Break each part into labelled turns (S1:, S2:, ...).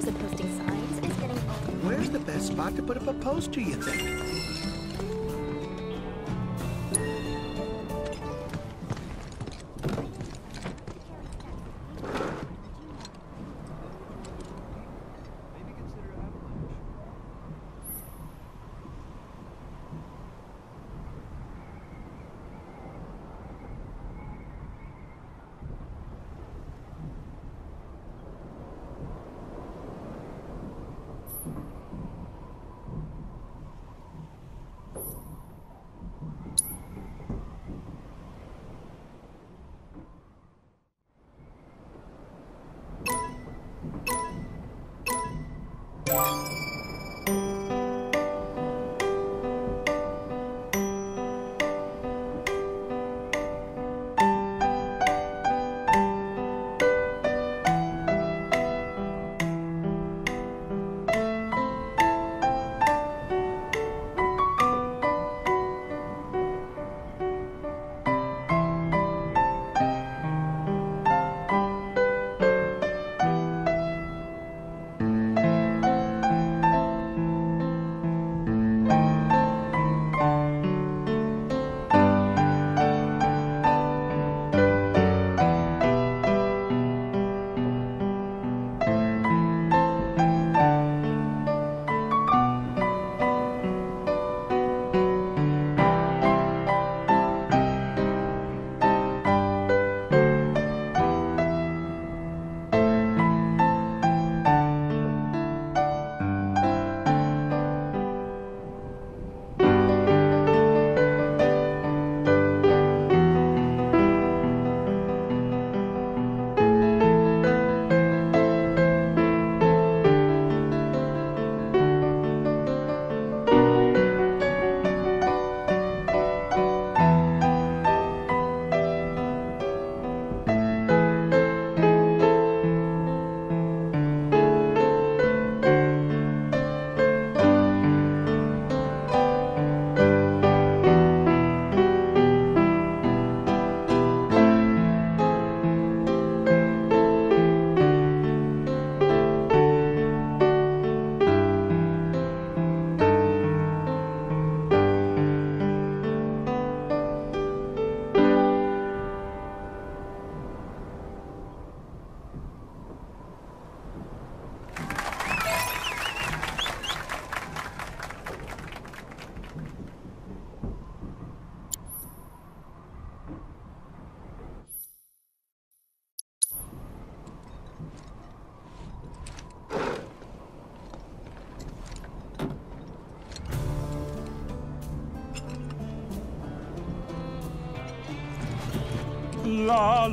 S1: hours of posting signs is getting old.
S2: Where's the best spot to put up a poster, you think?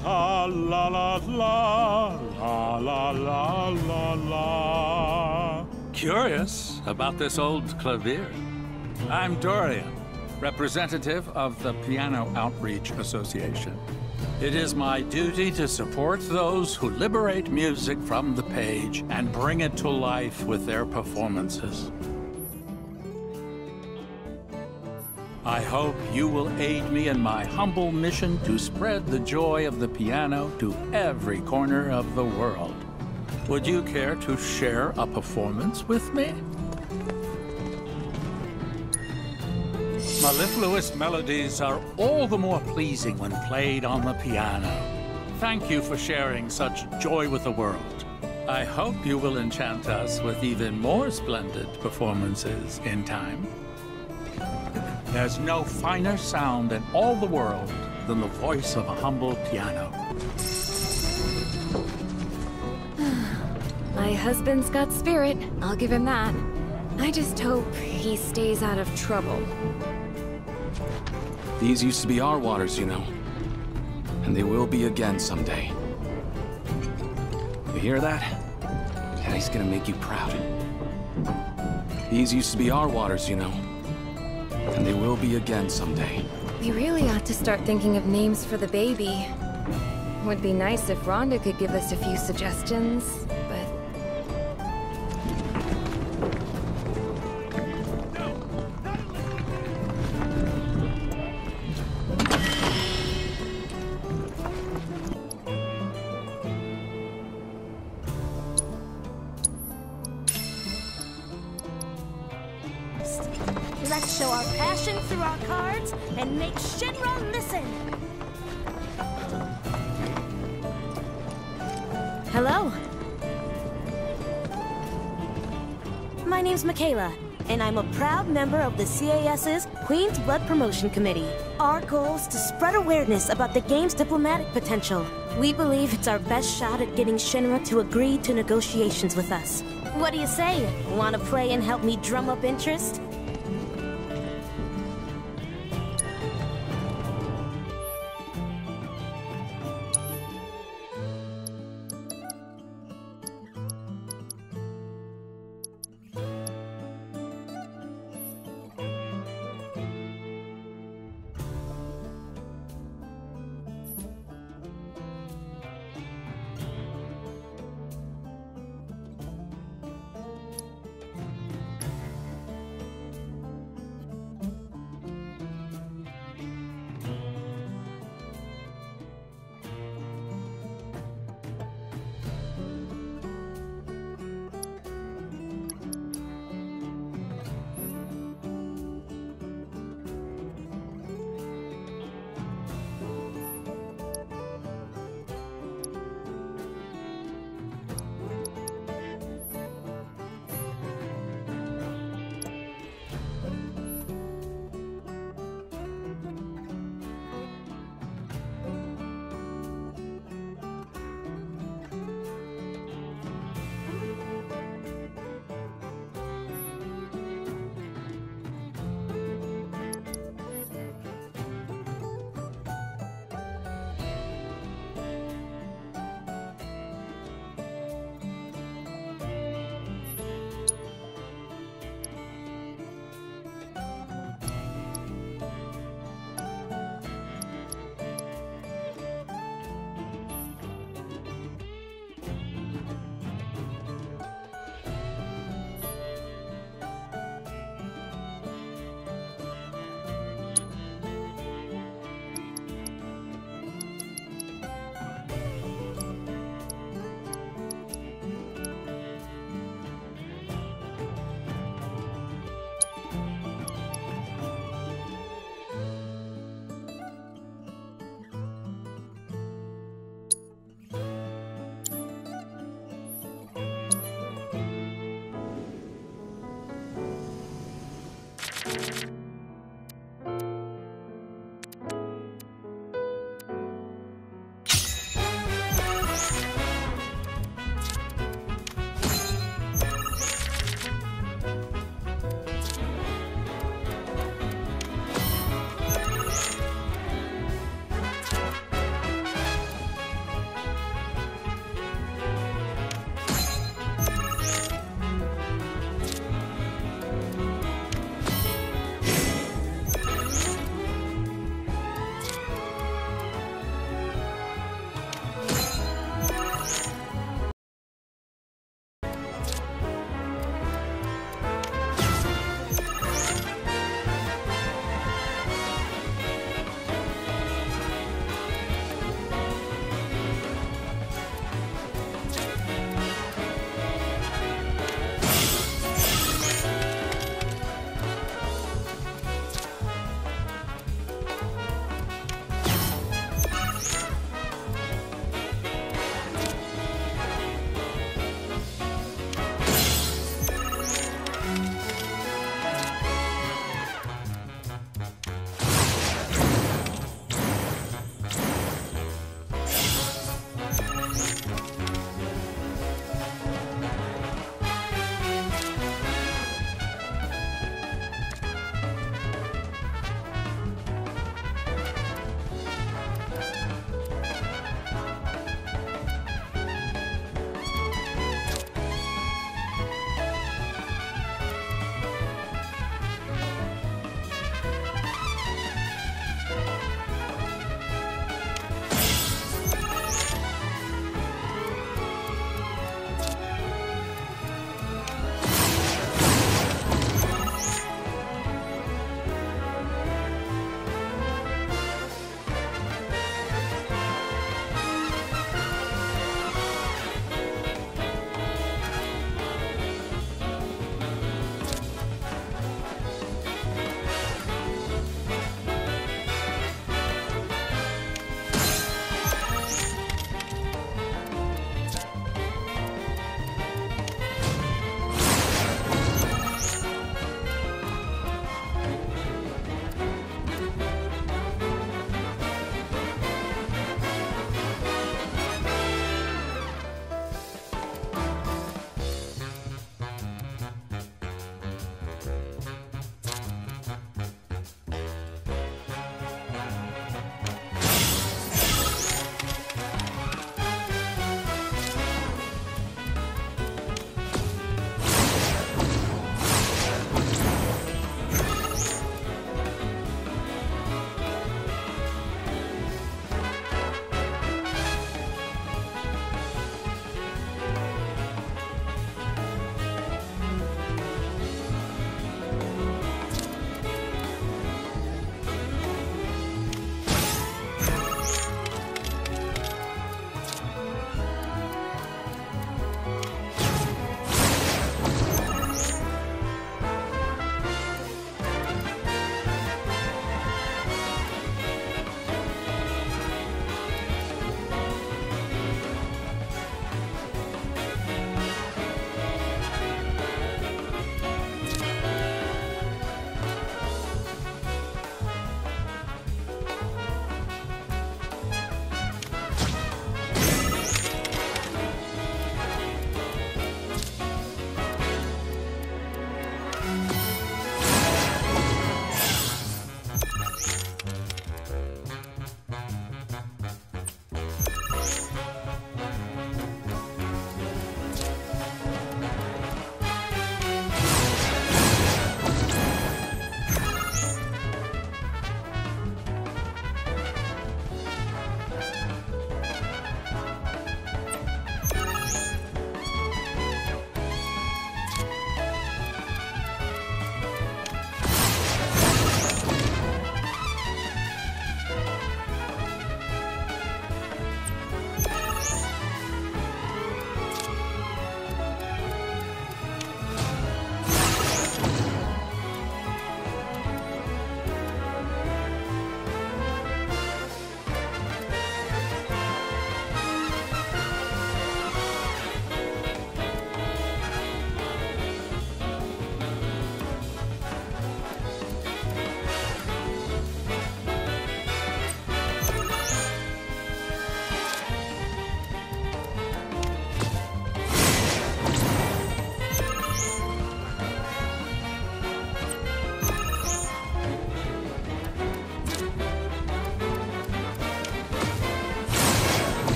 S3: La la la la la la la la la.
S4: Curious about this old clavier. I'm Dorian, representative of the Piano Outreach Association. It is my duty to support those who liberate music from the page and bring it to life with their performances. You will aid me in my humble mission to spread the joy of the piano to every corner of the world. Would you care to share a performance with me? Mellifluous melodies are all the more pleasing when played on the piano. Thank you for sharing such joy with the world. I hope you will enchant us with even more splendid performances in time. There's no finer sound in all the world than the voice of a humble piano.
S5: My husband's got spirit, I'll give him that. I just hope he stays out of trouble.
S6: These used to be our waters, you know. And they will be again someday. You hear that? Daddy's gonna make you proud. These used to be our waters, you know. And they will be again someday.
S5: We really ought to start thinking of names for the baby. Would be nice if Rhonda could give us a few suggestions,
S7: of the CAS's Queen's Blood Promotion Committee. Our goal is to spread awareness about the game's diplomatic potential. We believe it's our best shot at getting Shinra to agree to negotiations with us. What do you say? Want to play and help me drum up interest?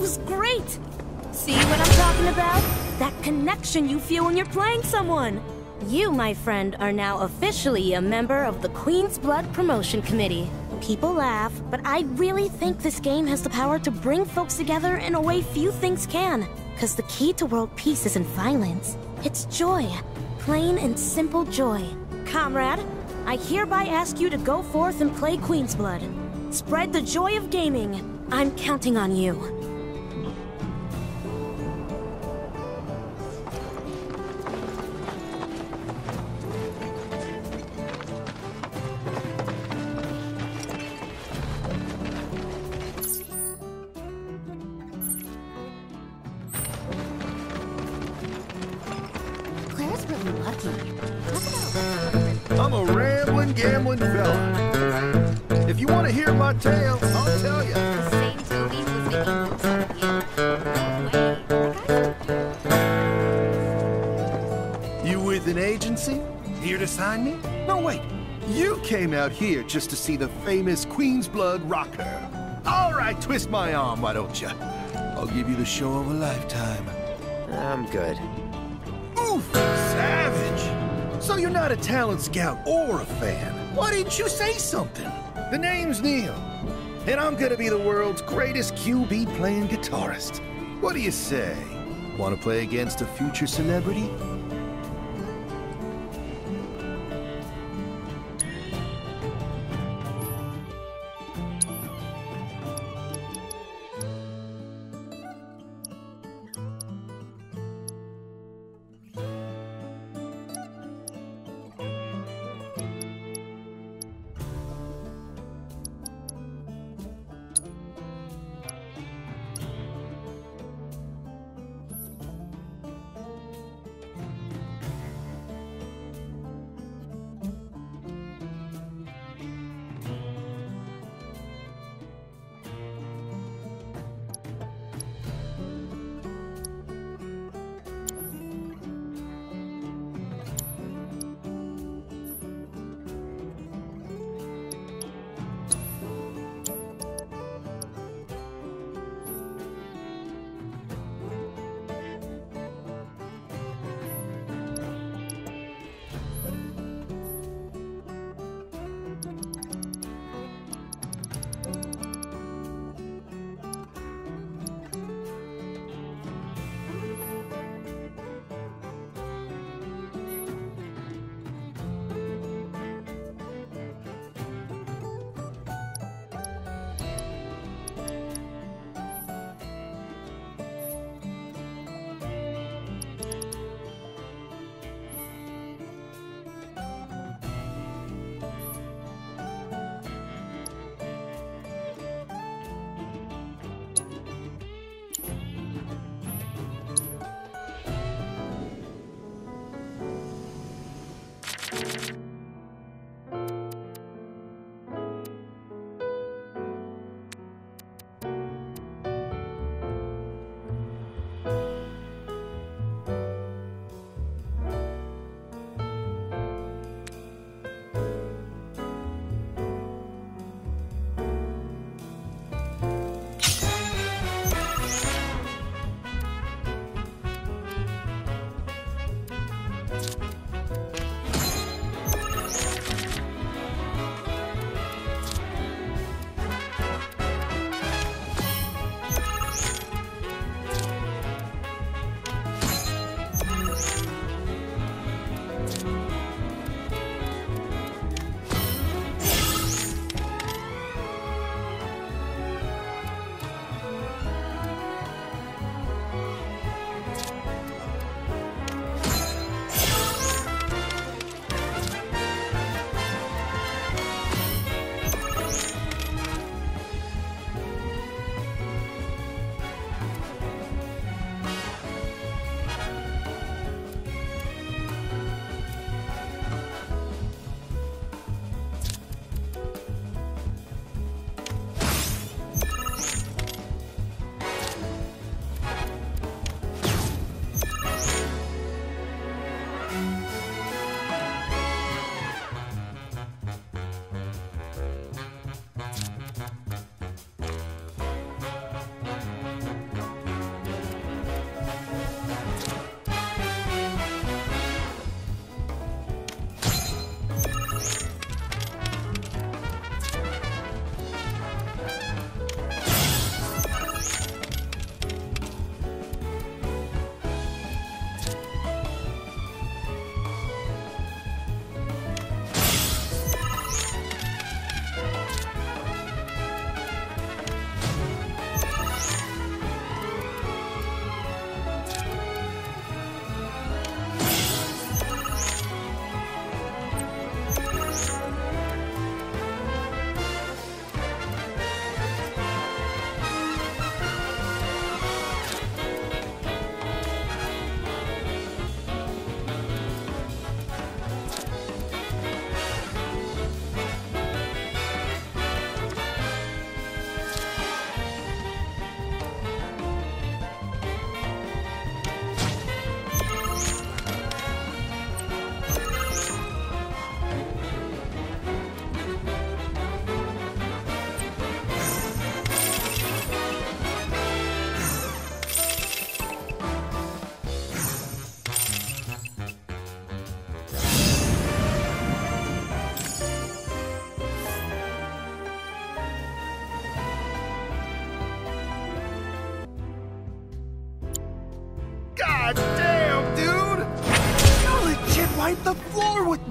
S7: Was great! See what I'm talking about? That connection you feel when you're playing someone! You, my friend, are now officially a member of the Queen's Blood Promotion Committee. People laugh, but I really think this game has the power to bring folks together in a way few things can. Cause the key to world peace isn't violence, it's joy. Plain and simple joy. Comrade, I hereby ask you to go forth and play Queen's Blood. Spread the joy of gaming. I'm counting on you.
S2: Just to see the famous Queen's Blood rocker. All right, twist my arm, why don't you? I'll give you the show of a lifetime.
S8: I'm good.
S2: Oof! Savage! So you're not a talent scout or a fan. Why didn't you say something? The name's Neil, and I'm gonna be the world's greatest QB playing guitarist. What do you say? Want to play against a future celebrity?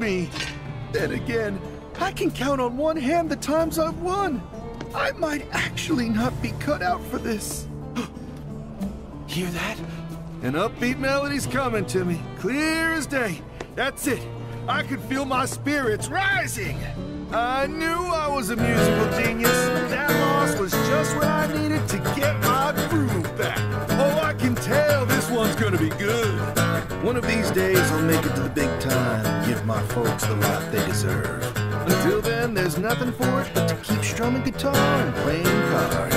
S2: Me. Then again, I can count on one hand the times I've won. I might actually not be cut out for this. Hear that? An upbeat melody's coming to me, clear as day. That's it. I could feel my spirits rising. I knew I was a musical genius. Time give my folks the lot they deserve. Until then, there's nothing for it but to keep strumming guitar and playing cards.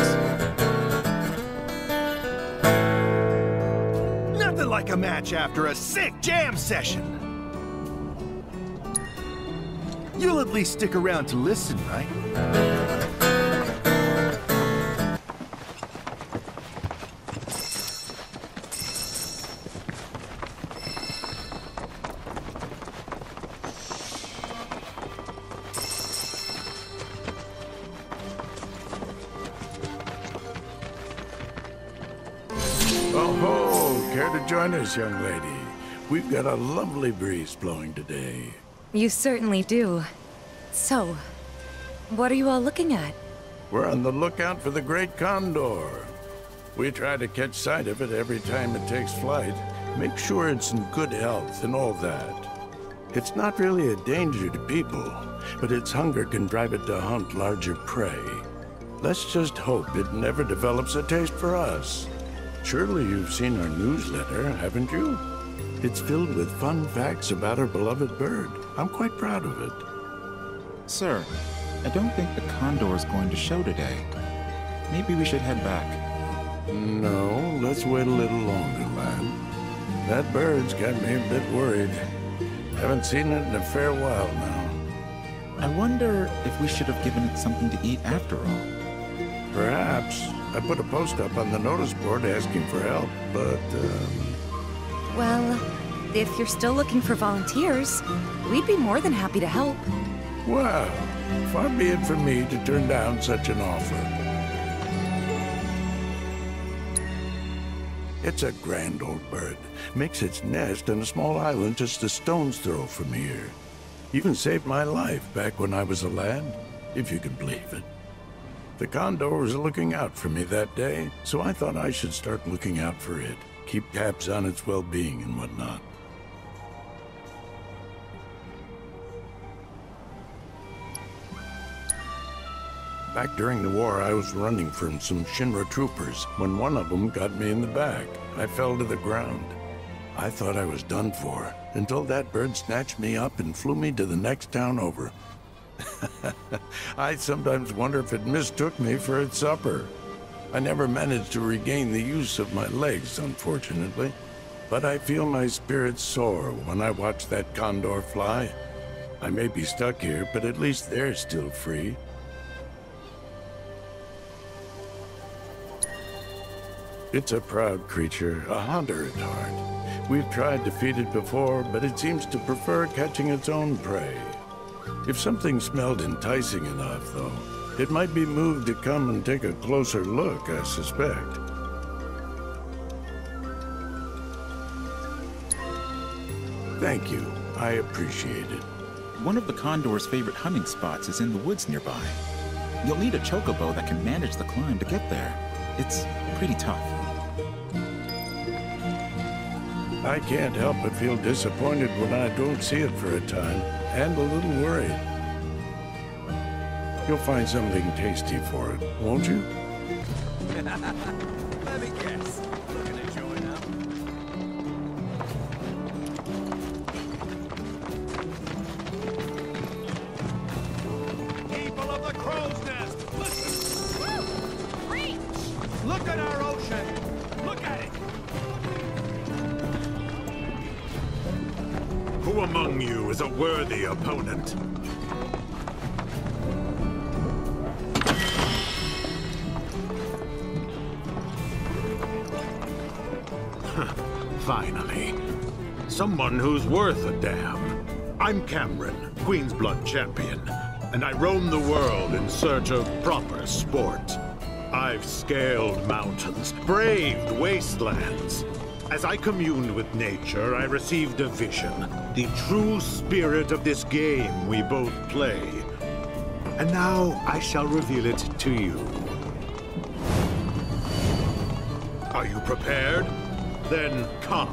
S2: Nothing like a match after a sick jam session. You'll at least stick around to listen, right?
S9: Young lady? We've got a lovely breeze blowing today.
S10: You certainly do. So, what are you all looking at?
S9: We're on the lookout for the Great Condor. We try to catch sight of it every time it takes flight. Make sure it's in good health and all that. It's not really a danger to people, but its hunger can drive it to hunt larger prey. Let's just hope it never develops a taste for us. Surely you've seen our newsletter, haven't you? It's filled with fun facts about our beloved bird. I'm quite proud of it.
S11: Sir, I don't think the Condor is going to show today. Maybe we should head back.
S9: No, let's wait a little longer, lad. That bird's got me a bit worried. Haven't seen it in a fair while now.
S11: I wonder if we should have given it something to eat after all.
S9: Perhaps. I put a post up on the notice board asking for help, but, um,
S10: Well, if you're still looking for volunteers, we'd be more than happy to help.
S9: well, far be it from me to turn down such an offer. It's a grand old bird. Makes its nest on a small island just a stone's throw from here. Even saved my life back when I was a lad, if you can believe it. The condor was looking out for me that day, so I thought I should start looking out for it. Keep tabs on its well-being and whatnot. Back during the war, I was running from some Shinra troopers when one of them got me in the back. I fell to the ground. I thought I was done for until that bird snatched me up and flew me to the next town over. I sometimes wonder if it mistook me for its supper. I never managed to regain the use of my legs, unfortunately. But I feel my spirits soar when I watch that condor fly. I may be stuck here, but at least they're still free. It's a proud creature, a hunter at heart. We've tried to feed it before, but it seems to prefer catching its own prey. If something smelled enticing enough, though, it might be moved to come and take a closer look, I suspect. Thank you. I appreciate it.
S11: One of the Condor's favorite hunting spots is in the woods nearby. You'll need a chocobo that can manage the climb to get there. It's pretty tough.
S9: I can't help but feel disappointed when I don't see it for a time, and a little worried. You'll find something tasty for it, won't you?
S2: Let me guess.
S12: Among you is a worthy opponent? Finally. Someone who's worth a damn. I'm Cameron, Queen's Blood champion, and I roam the world in search of proper sport. I've scaled mountains, braved wastelands. As I communed with nature, I received a vision. The true spirit of this game we both play. And now I shall reveal it to you. Are you prepared? Then come.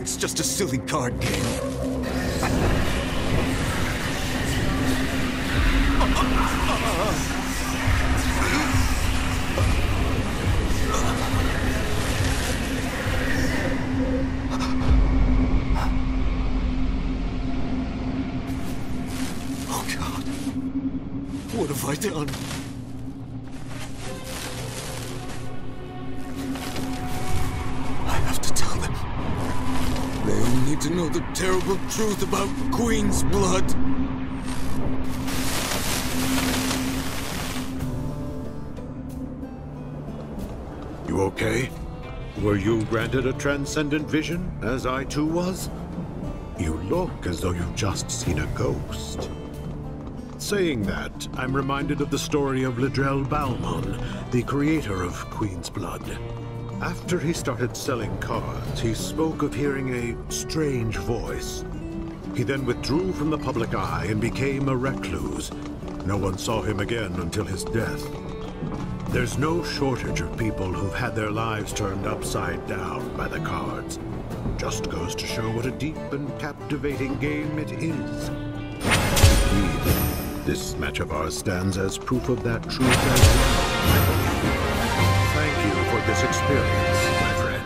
S13: It's just a silly card game.
S12: Were you granted a transcendent vision, as I too was? You look as though you've just seen a ghost. Saying that, I'm reminded of the story of Ledrell Balmon, the creator of Queen's Blood. After he started selling cards, he spoke of hearing a strange voice. He then withdrew from the public eye and became a recluse. No one saw him again until his death. There's no shortage of people who've had their lives turned upside down by the cards. Just goes to show what a deep and captivating game it is. Indeed, this match of ours stands as proof of that truth as well, Thank you for this experience, my friend.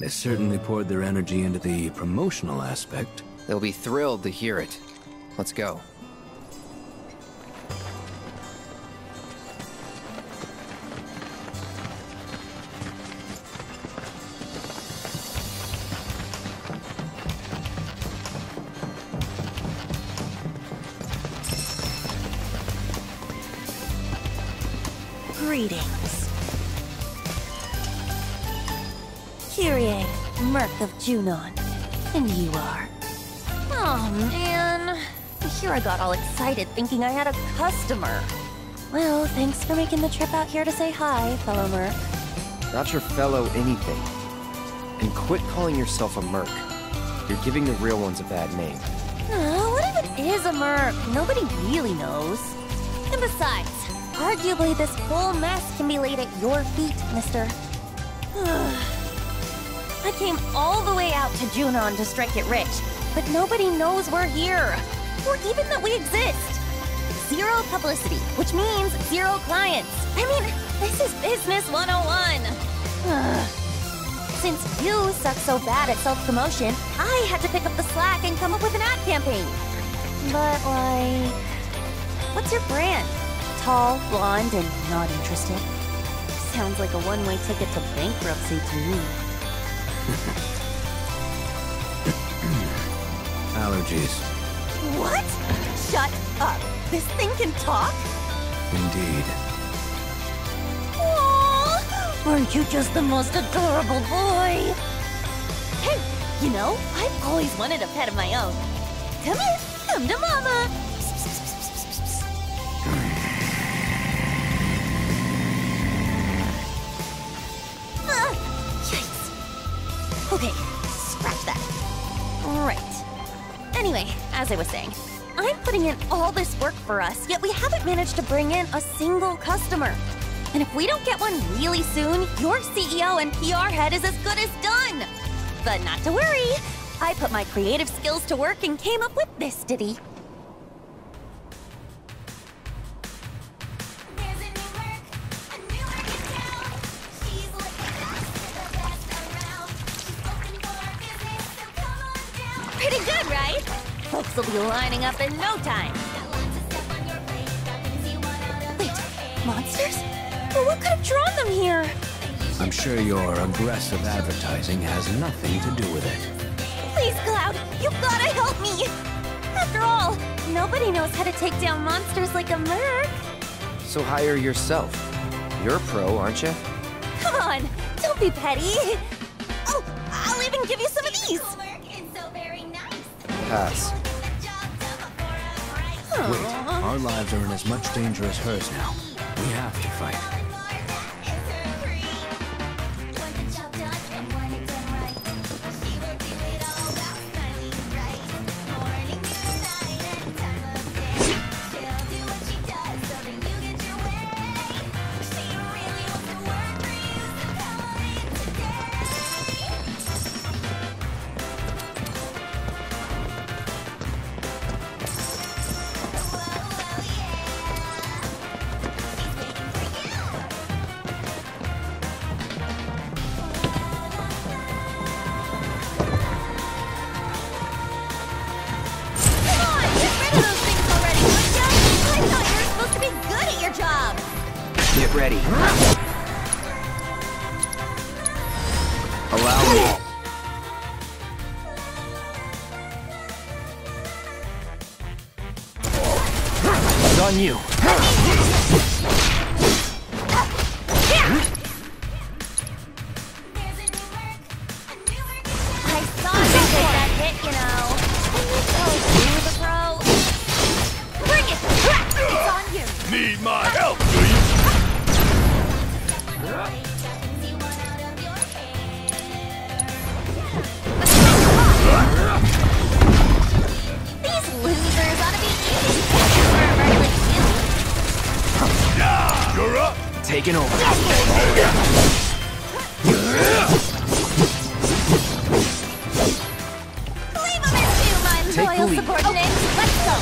S6: They certainly poured their energy into the promotional aspect.
S8: They'll be thrilled to hear it. Let's go.
S14: Greetings. Kyrie, Merc of Junon. And you are. Oh, man. Here I got all excited thinking I had a customer. Well, thanks for making the trip out here to say hi, fellow Merc.
S8: Not your fellow anything. And quit calling yourself a merc. You're giving the real ones a bad name.
S14: Uh, what if it is a Merc? Nobody really knows. And besides, arguably this whole mess can be laid at your feet, mister. I came all the way out to Junon to strike it rich, but nobody knows we're here, or even that we exist. Zero publicity, which means zero clients. I mean, this is business 101. Since you suck so bad at self-promotion, I had to pick up the slack and come up with an ad campaign. But, like... What's your brand? Tall, blonde, and not interested? Sounds like a one-way ticket to bankruptcy to me.
S6: Allergies.
S14: What? Shut up! This thing can talk?
S6: Indeed.
S14: Aww! Aren't you just the most adorable boy? Hey, you know, I've always wanted a pet of my own. Come here, come to mama! Anyway, as I was saying, I'm putting in all this work for us, yet we haven't managed to bring in a single customer. And if we don't get one really soon, your CEO and PR head is as good as done. But not to worry, I put my creative skills to work and came up with this ditty. lining up in no time. Wait, monsters? But what could have drawn them here?
S6: I'm sure your aggressive advertising has nothing to do with it.
S14: Please, Cloud, you gotta help me! After all, nobody knows how to take down monsters like a merc.
S8: So hire yourself. You're a pro, aren't you?
S14: Come on, don't be petty. Oh, I'll even give you some of these.
S15: Pass.
S6: Wait, our lives are in as much danger as hers now. We have to fight.
S14: Take loyal
S15: lead.
S14: subordinates. Let's go.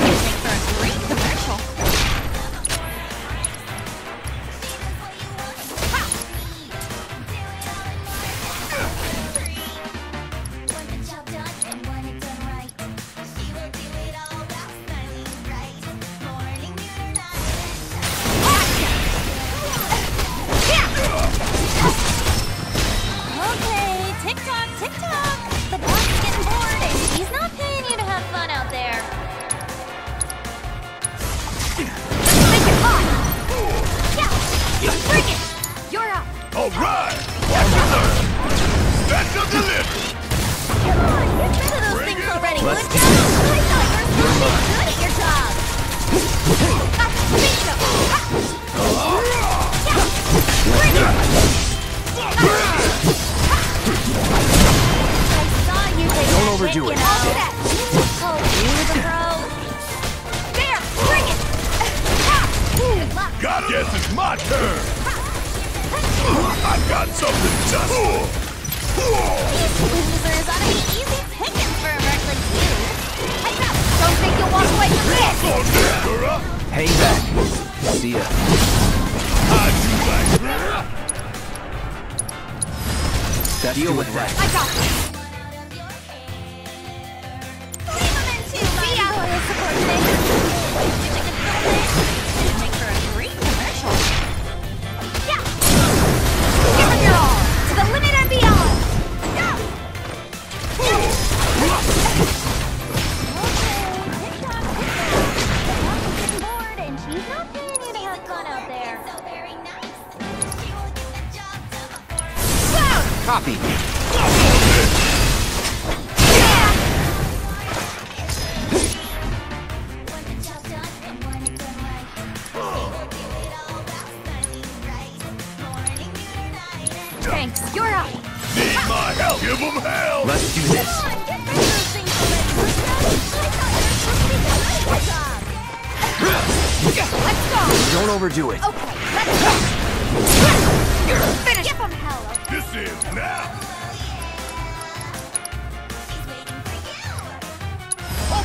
S14: Did you for a great
S15: Copy.
S14: Thanks, you're up.
S10: Need my help. Give them hell.
S15: Let's do this.
S14: Let's go.
S15: Don't overdo it.
S14: Okay, let's go.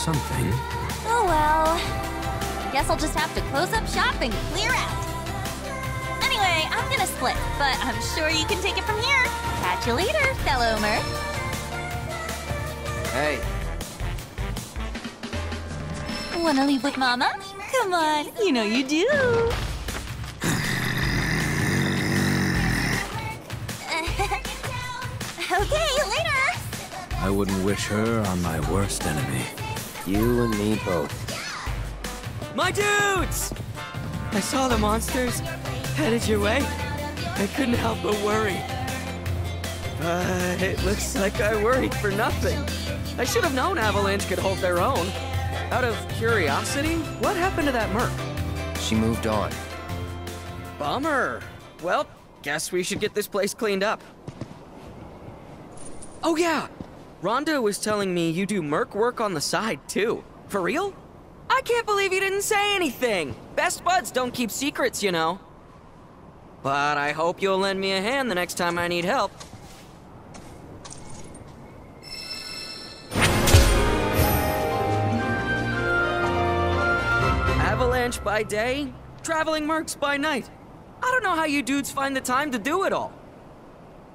S6: something.
S14: Oh well. Guess I'll just have to close up shop and clear out. Anyway, I'm gonna split, but I'm sure you can take it from here. Catch you later, fellow merc.
S8: Hey.
S14: Wanna leave with Mama? Come on, you know you do. okay, later.
S6: I wouldn't wish her on my worst enemy
S8: you and me both.
S16: My dudes! I saw the monsters headed your way. I couldn't help but worry. But it looks like I worried for nothing. I should have known Avalanche could hold their own. Out of curiosity, what happened to that merc?
S8: She moved on.
S16: Bummer. Well, guess we should get this place cleaned up. Oh yeah, Rhonda was telling me you do merc work on the side too. For real? I can't believe you didn't say anything. Best buds don't keep secrets, you know. But I hope you'll lend me a hand the next time I need help. Avalanche by day, traveling mercs by night. I don't know how you dudes find the time to do it all.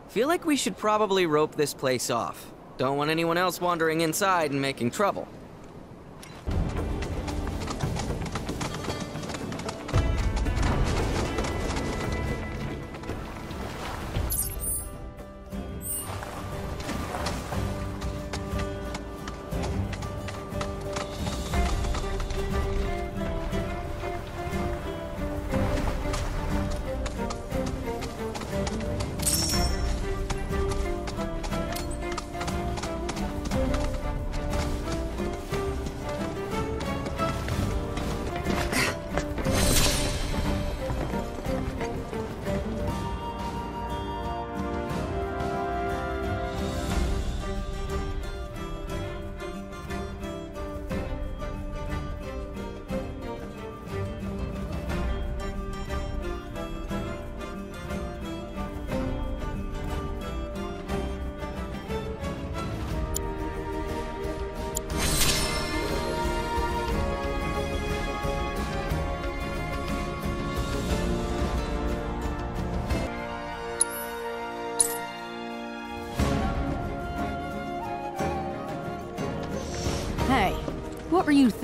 S16: Feel like we should probably rope this place off. Don't want anyone else wandering inside and making trouble.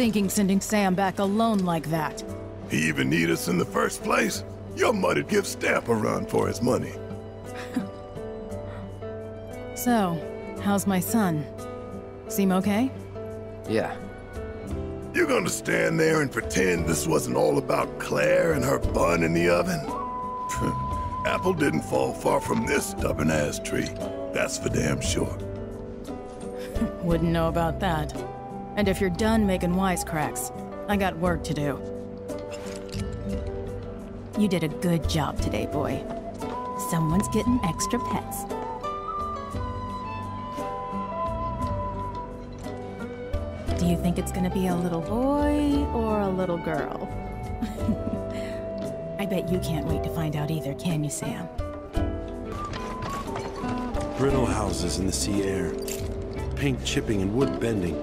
S17: Thinking sending Sam back alone like that?
S10: He even need us in the first place? Your mother'd give Stamp a run for his money.
S17: So, how's my son? Seem okay?
S8: Yeah.
S10: You gonna stand there and pretend this wasn't all about Claire and her bun in the oven? Apple didn't fall far from this stubborn-ass tree. That's for damn sure.
S17: Wouldn't know about that. And if you're done making wisecracks, I got work to do. You did a good job today, boy. Someone's getting extra pets. Do you think it's gonna be a little boy or a little girl? I bet you can't wait to find out either, can you, Sam?
S18: Brittle houses in the sea air, paint chipping and wood bending,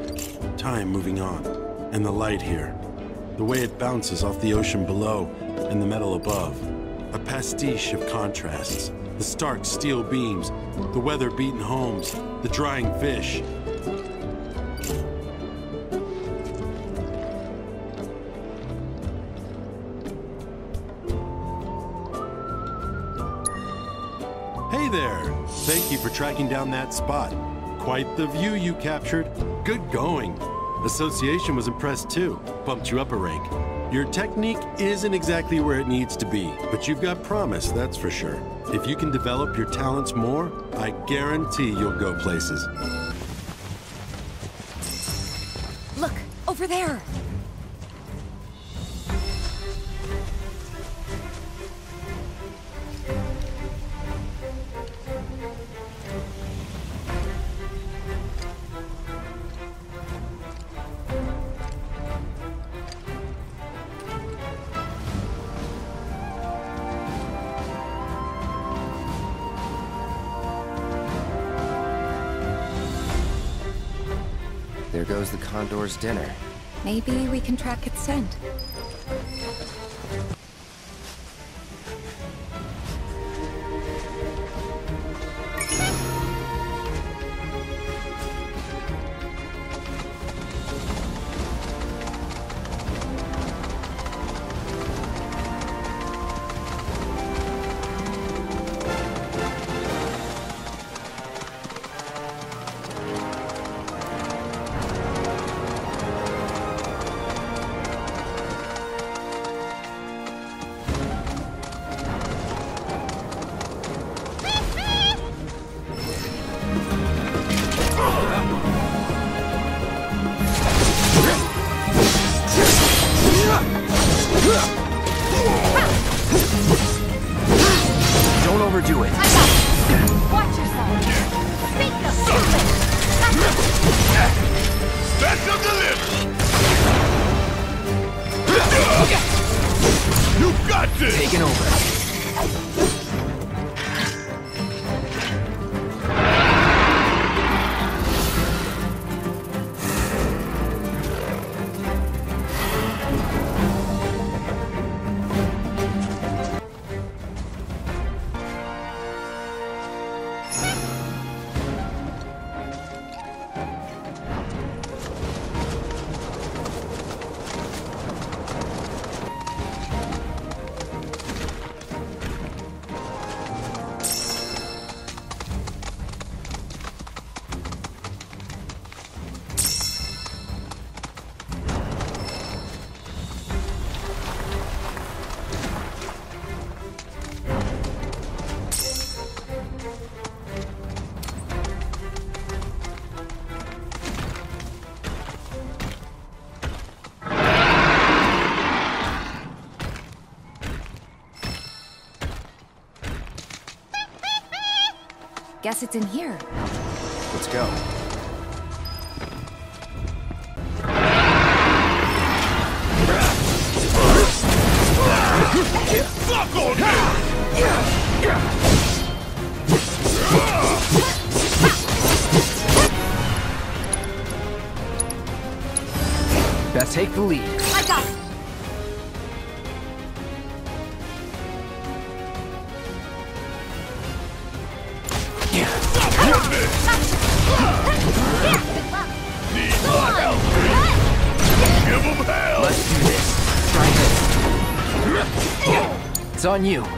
S18: time moving on, and the light here, the way it bounces off the ocean below and the metal above. A pastiche of contrasts. The stark steel beams, the weather beaten homes, the drying fish. Hey there! Thank you for tracking down that spot. Quite the view you captured. Good going. Association was impressed too. Bumped you up a rank. Your technique isn't exactly where it needs to be, but you've got promise, that's for sure. If you can develop your talents more, I guarantee you'll go places.
S8: Dinner.
S5: Maybe we can track its scent.
S10: guess it's in here.
S8: Let's go.
S2: Fuck on
S8: Best take the lead.
S19: I got it.
S10: 你。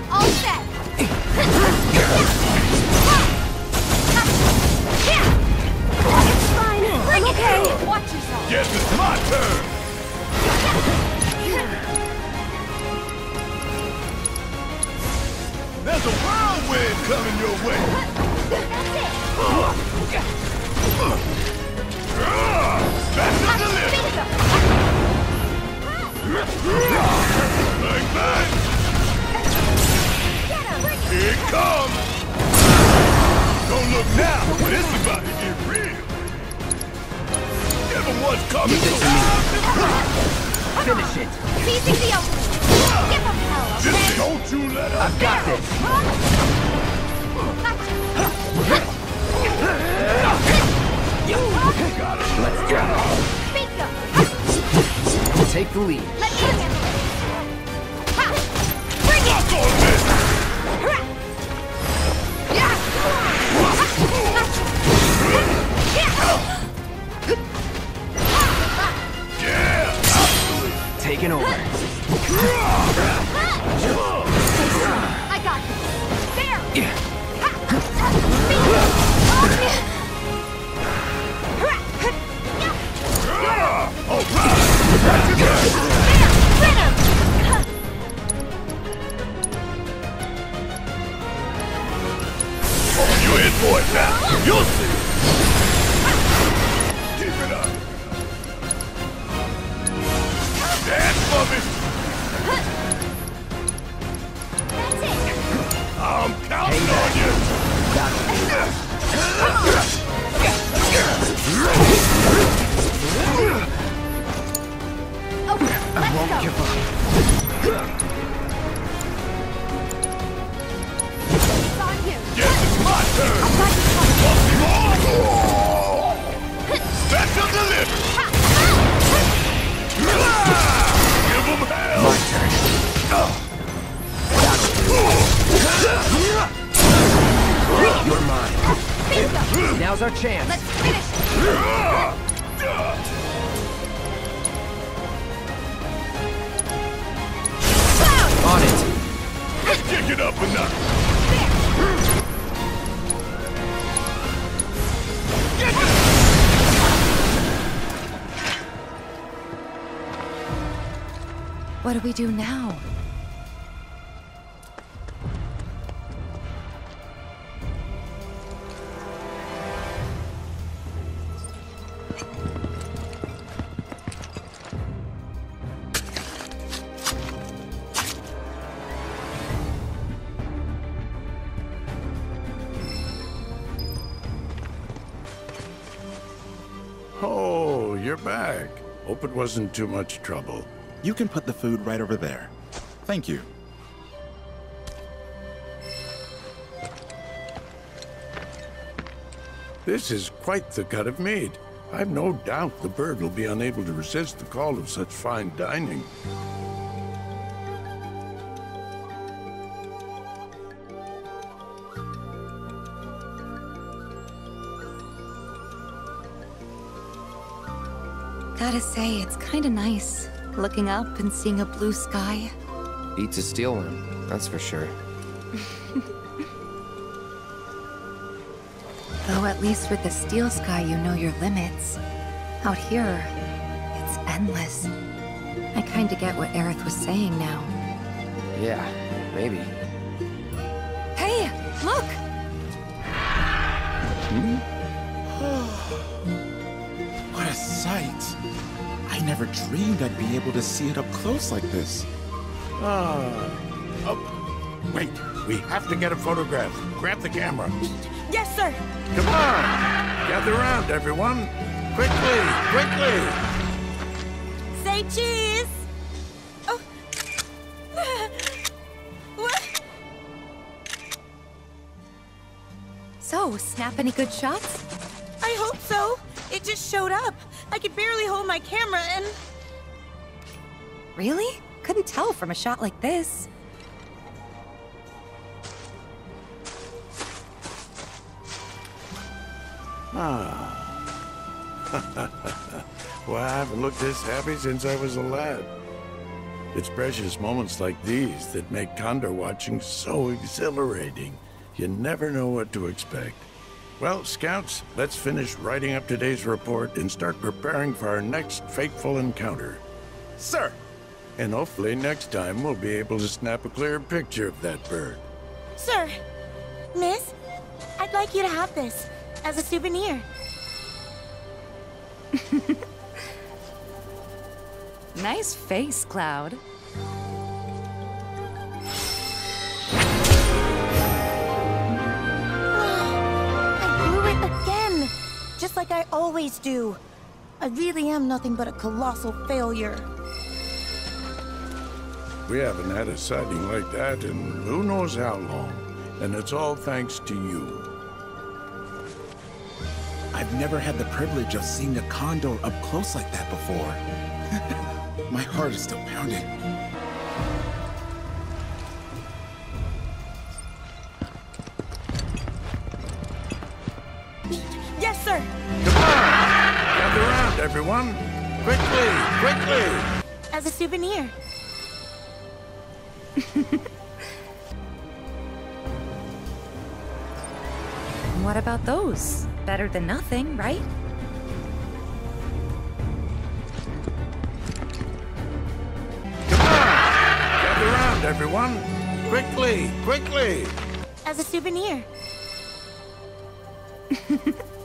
S10: we do now?
S9: Oh, you're back. Hope it wasn't too much trouble.
S11: You can put the food right over there. Thank you.
S9: This is quite the cut of meat. I've no doubt the bird will be unable to resist the call of such fine dining.
S5: Gotta say, it's kinda nice. Looking up and seeing a blue sky.
S8: Beats a steel one, that's for sure.
S5: Though at least with the steel sky you know your limits. Out here, it's endless. I kinda get what Aerith was saying now.
S8: Yeah, maybe.
S5: Hey, look!
S11: What never dreamed I'd be able to see it up close like this.
S9: Ah. Oh, wait. We have to get a photograph. Grab the camera.
S14: Yes, sir.
S9: Come on! Gather around, everyone. Quickly, quickly!
S14: Say cheese. Oh. what?
S5: So, snap any good shots?
S14: I hope so. It just showed up. I could barely hold my camera and...
S5: Really? Couldn't tell from a shot like this.
S9: Ah. well, I haven't looked this happy since I was a lad. It's precious moments like these that make condor watching so exhilarating. You never know what to expect. Well, Scouts, let's finish writing up today's report and start preparing for our next fateful encounter.
S18: Sir!
S9: And hopefully next time we'll be able to snap a clear picture of that bird.
S14: Sir. Miss, I'd like you to have this as a souvenir.
S5: Nice face, Cloud.
S14: Just like I always do. I really am nothing but a colossal failure.
S9: We haven't had a sighting like that in who knows how long. And it's all thanks to you.
S11: I've never had the privilege of seeing a condor up close like that before. My heart is still pounding.
S9: Around, everyone. Quickly, quickly!
S14: As a souvenir.
S5: What about those? Better than nothing, right?
S9: Gather around, everyone. Quickly, quickly!
S14: As a souvenir.